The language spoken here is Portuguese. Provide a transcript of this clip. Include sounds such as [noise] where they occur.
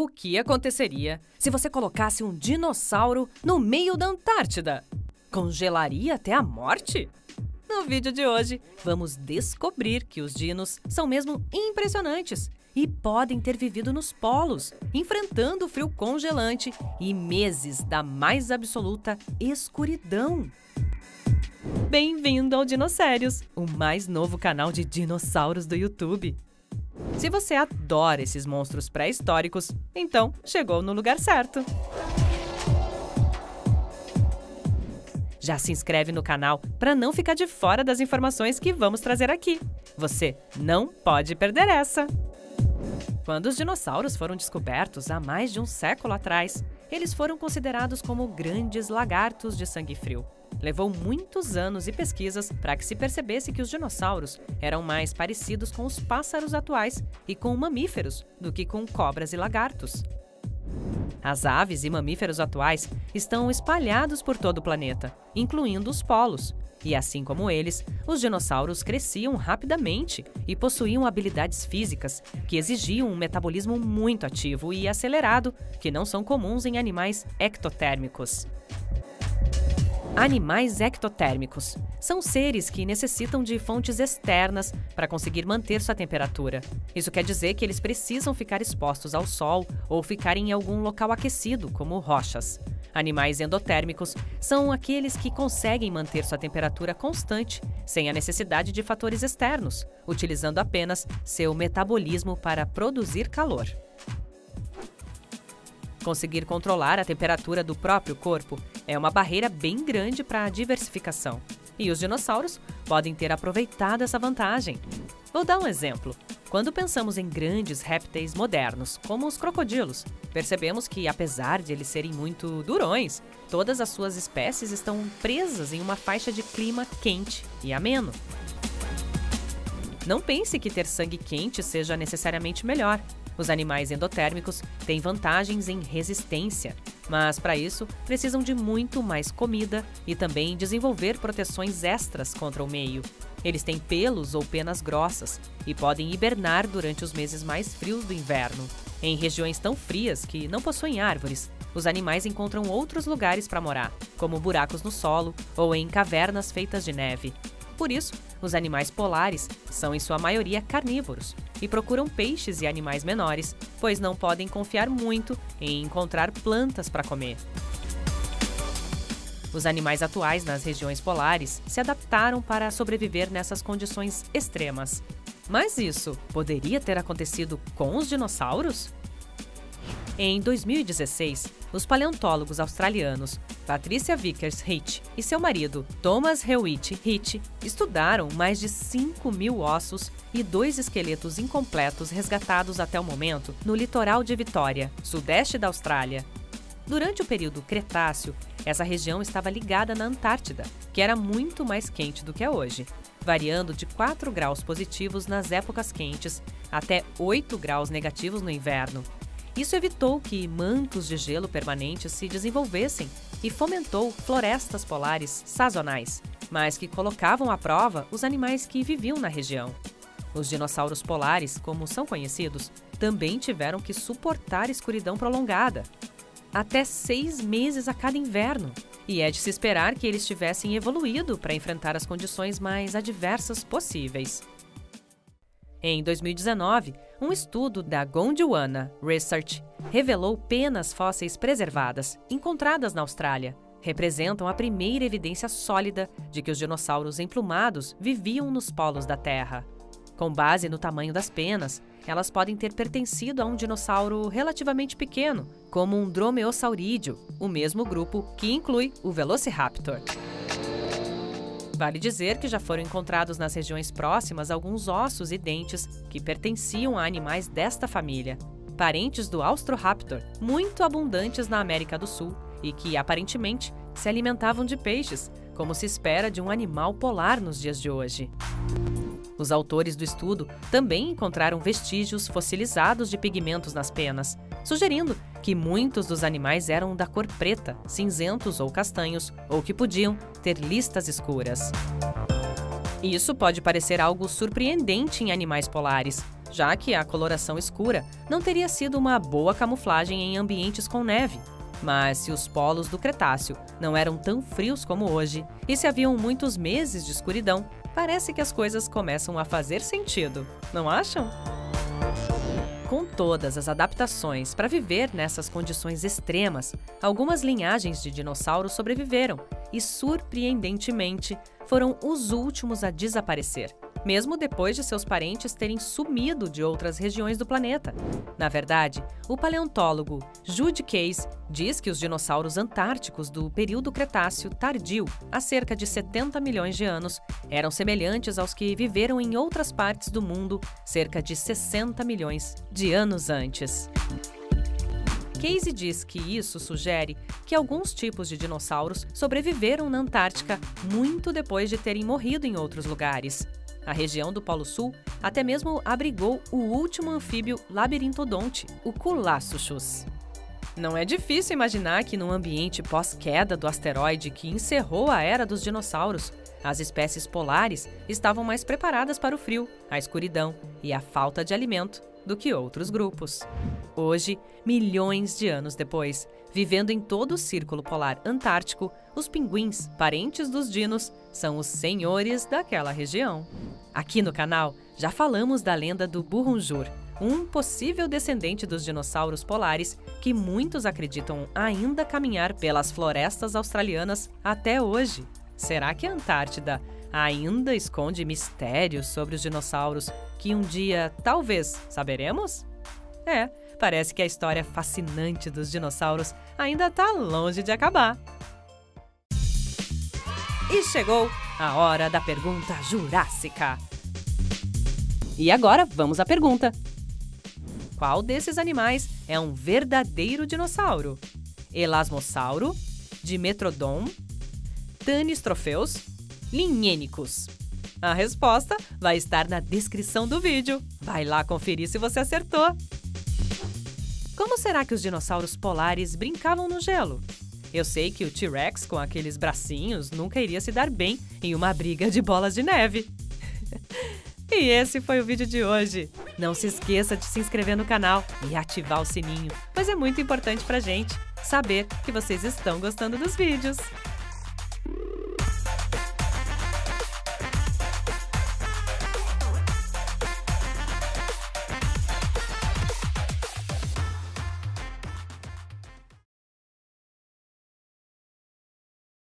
O que aconteceria se você colocasse um dinossauro no meio da Antártida? Congelaria até a morte? No vídeo de hoje, vamos descobrir que os dinos são mesmo impressionantes e podem ter vivido nos polos, enfrentando o frio congelante e meses da mais absoluta escuridão. Bem-vindo ao Dinossérios, o mais novo canal de dinossauros do YouTube. Se você adora esses monstros pré-históricos, então chegou no lugar certo. Já se inscreve no canal para não ficar de fora das informações que vamos trazer aqui. Você não pode perder essa! Quando os dinossauros foram descobertos há mais de um século atrás, eles foram considerados como grandes lagartos de sangue frio. Levou muitos anos e pesquisas para que se percebesse que os dinossauros eram mais parecidos com os pássaros atuais e com mamíferos do que com cobras e lagartos. As aves e mamíferos atuais estão espalhados por todo o planeta, incluindo os polos. E assim como eles, os dinossauros cresciam rapidamente e possuíam habilidades físicas que exigiam um metabolismo muito ativo e acelerado, que não são comuns em animais ectotérmicos. Animais ectotérmicos são seres que necessitam de fontes externas para conseguir manter sua temperatura. Isso quer dizer que eles precisam ficar expostos ao sol ou ficar em algum local aquecido, como rochas. Animais endotérmicos são aqueles que conseguem manter sua temperatura constante, sem a necessidade de fatores externos, utilizando apenas seu metabolismo para produzir calor. Conseguir controlar a temperatura do próprio corpo é uma barreira bem grande para a diversificação. E os dinossauros podem ter aproveitado essa vantagem. Vou dar um exemplo. Quando pensamos em grandes répteis modernos, como os crocodilos, percebemos que, apesar de eles serem muito durões, todas as suas espécies estão presas em uma faixa de clima quente e ameno. Não pense que ter sangue quente seja necessariamente melhor. Os animais endotérmicos têm vantagens em resistência, mas para isso precisam de muito mais comida e também desenvolver proteções extras contra o meio. Eles têm pelos ou penas grossas e podem hibernar durante os meses mais frios do inverno. Em regiões tão frias que não possuem árvores, os animais encontram outros lugares para morar, como buracos no solo ou em cavernas feitas de neve. Por isso, os animais polares são em sua maioria carnívoros e procuram peixes e animais menores, pois não podem confiar muito em encontrar plantas para comer. Os animais atuais nas regiões polares se adaptaram para sobreviver nessas condições extremas. Mas isso poderia ter acontecido com os dinossauros? Em 2016, os paleontólogos australianos Patricia Vickers Hitch e seu marido Thomas Hewitt Hitch estudaram mais de 5 mil ossos e dois esqueletos incompletos resgatados até o momento no litoral de Vitória, sudeste da Austrália. Durante o período Cretáceo, essa região estava ligada na Antártida, que era muito mais quente do que é hoje, variando de 4 graus positivos nas épocas quentes até 8 graus negativos no inverno. Isso evitou que mantos de gelo permanentes se desenvolvessem e fomentou florestas polares sazonais, mas que colocavam à prova os animais que viviam na região. Os dinossauros polares, como são conhecidos, também tiveram que suportar escuridão prolongada, até seis meses a cada inverno. E é de se esperar que eles tivessem evoluído para enfrentar as condições mais adversas possíveis. Em 2019, um estudo da Gondwana Research revelou penas fósseis preservadas, encontradas na Austrália. Representam a primeira evidência sólida de que os dinossauros emplumados viviam nos polos da Terra. Com base no tamanho das penas, elas podem ter pertencido a um dinossauro relativamente pequeno, como um dromeossaurídeo, o mesmo grupo que inclui o Velociraptor. Vale dizer que já foram encontrados nas regiões próximas alguns ossos e dentes que pertenciam a animais desta família, parentes do Austroraptor, muito abundantes na América do Sul e que, aparentemente, se alimentavam de peixes, como se espera de um animal polar nos dias de hoje. Os autores do estudo também encontraram vestígios fossilizados de pigmentos nas penas, sugerindo que muitos dos animais eram da cor preta, cinzentos ou castanhos, ou que podiam ter listas escuras. Isso pode parecer algo surpreendente em animais polares, já que a coloração escura não teria sido uma boa camuflagem em ambientes com neve. Mas se os polos do Cretáceo não eram tão frios como hoje e se haviam muitos meses de escuridão, parece que as coisas começam a fazer sentido, não acham? Com todas as adaptações para viver nessas condições extremas, algumas linhagens de dinossauros sobreviveram e, surpreendentemente, foram os últimos a desaparecer mesmo depois de seus parentes terem sumido de outras regiões do planeta. Na verdade, o paleontólogo Jude Case diz que os dinossauros antárticos do período Cretáceo tardio, há cerca de 70 milhões de anos, eram semelhantes aos que viveram em outras partes do mundo cerca de 60 milhões de anos antes. Casey diz que isso sugere que alguns tipos de dinossauros sobreviveram na Antártica muito depois de terem morrido em outros lugares. A região do Polo Sul até mesmo abrigou o último anfíbio labirintodonte, o Colossus. Não é difícil imaginar que num ambiente pós-queda do asteroide que encerrou a era dos dinossauros, as espécies polares estavam mais preparadas para o frio, a escuridão e a falta de alimento do que outros grupos. Hoje, milhões de anos depois, vivendo em todo o círculo polar antártico, os pinguins, parentes dos dinos, são os senhores daquela região. Aqui no canal, já falamos da lenda do Burunjur, um possível descendente dos dinossauros polares que muitos acreditam ainda caminhar pelas florestas australianas até hoje. Será que a Antártida ainda esconde mistérios sobre os dinossauros que um dia talvez saberemos? É, parece que a história fascinante dos dinossauros ainda está longe de acabar. E chegou a hora da pergunta jurássica. E agora vamos à pergunta: Qual desses animais é um verdadeiro dinossauro? Elasmossauro, Dimetrodon, Tanistropheus linhênicos? A resposta vai estar na descrição do vídeo. Vai lá conferir se você acertou. Como será que os dinossauros polares brincavam no gelo? Eu sei que o T-Rex, com aqueles bracinhos, nunca iria se dar bem em uma briga de bolas de neve. [laughs] e esse foi o vídeo de hoje. Não se esqueça de se inscrever no canal e ativar o sininho, pois é muito importante pra gente saber que vocês estão gostando dos vídeos.